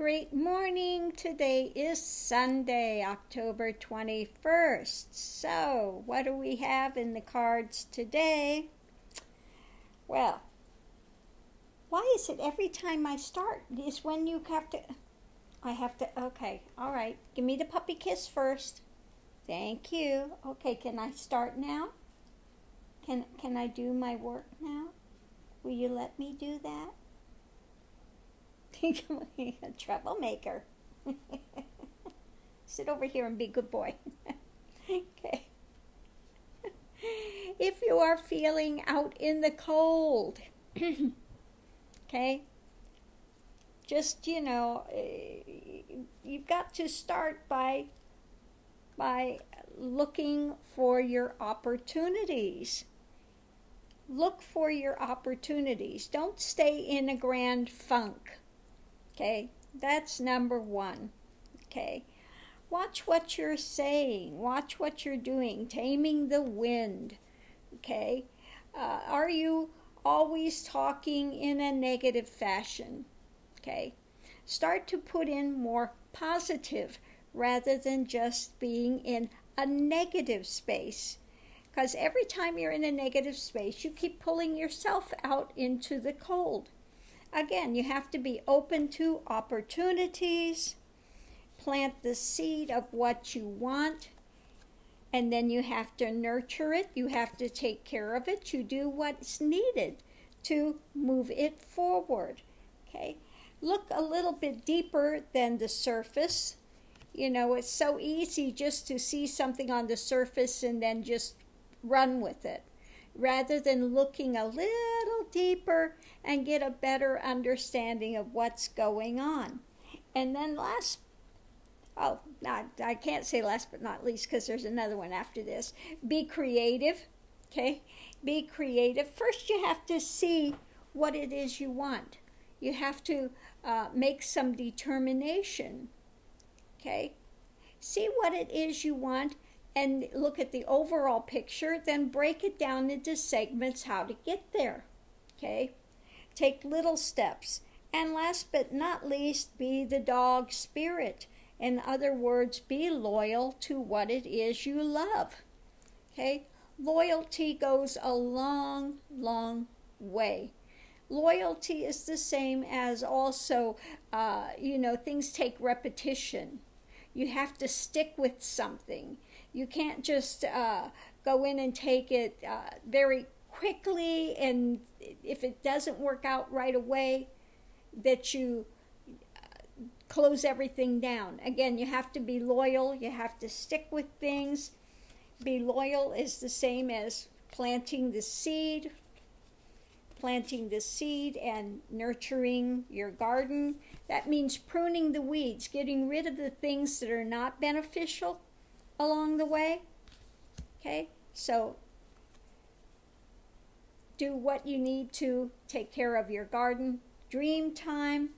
Great morning. Today is Sunday, October 21st. So, what do we have in the cards today? Well, why is it every time I start is when you have to I have to okay, all right. Give me the puppy kiss first. Thank you. Okay, can I start now? Can can I do my work now? Will you let me do that? a troublemaker. Sit over here and be a good boy. okay. If you are feeling out in the cold, okay, just you know, eh, you've got to start by by looking for your opportunities. Look for your opportunities. Don't stay in a grand funk. Okay, that's number one. Okay, watch what you're saying, watch what you're doing, taming the wind. Okay, uh, are you always talking in a negative fashion? Okay, start to put in more positive rather than just being in a negative space. Because every time you're in a negative space, you keep pulling yourself out into the cold. Again, you have to be open to opportunities, plant the seed of what you want, and then you have to nurture it. You have to take care of it. You do what's needed to move it forward. Okay? Look a little bit deeper than the surface. You know, it's so easy just to see something on the surface and then just run with it rather than looking a little deeper and get a better understanding of what's going on. And then last oh, not, I can't say last but not least because there's another one after this. Be creative, okay? Be creative. First, you have to see what it is you want. You have to uh, make some determination, okay? See what it is you want and look at the overall picture, then break it down into segments how to get there. Okay? Take little steps. And last but not least, be the dog spirit. In other words, be loyal to what it is you love. Okay? Loyalty goes a long, long way. Loyalty is the same as also, uh, you know, things take repetition. You have to stick with something you can't just uh, go in and take it uh, very quickly, and if it doesn't work out right away, that you uh, close everything down. Again, you have to be loyal, you have to stick with things. Be loyal is the same as planting the seed, planting the seed and nurturing your garden. That means pruning the weeds, getting rid of the things that are not beneficial along the way. Okay, so do what you need to take care of your garden. Dream time.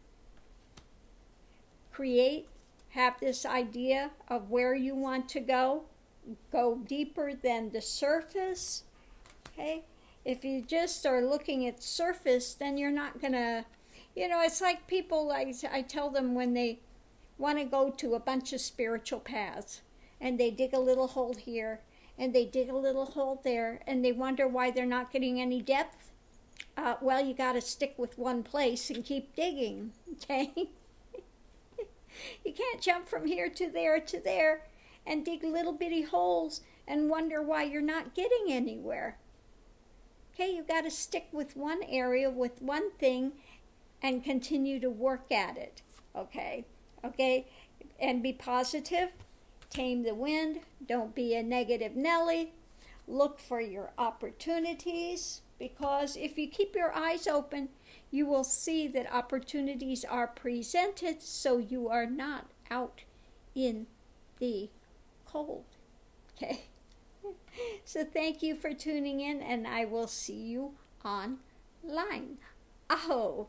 Create, have this idea of where you want to go. Go deeper than the surface. Okay, if you just are looking at surface, then you're not going to, you know, it's like people, I, I tell them when they want to go to a bunch of spiritual paths and they dig a little hole here and they dig a little hole there and they wonder why they're not getting any depth. Uh, well, you got to stick with one place and keep digging, okay? you can't jump from here to there to there and dig little bitty holes and wonder why you're not getting anywhere. Okay, you got to stick with one area, with one thing, and continue to work at it. Okay, okay, and be positive Tame the wind. Don't be a negative Nelly. Look for your opportunities because if you keep your eyes open, you will see that opportunities are presented so you are not out in the cold. Okay? So thank you for tuning in, and I will see you online. Aho!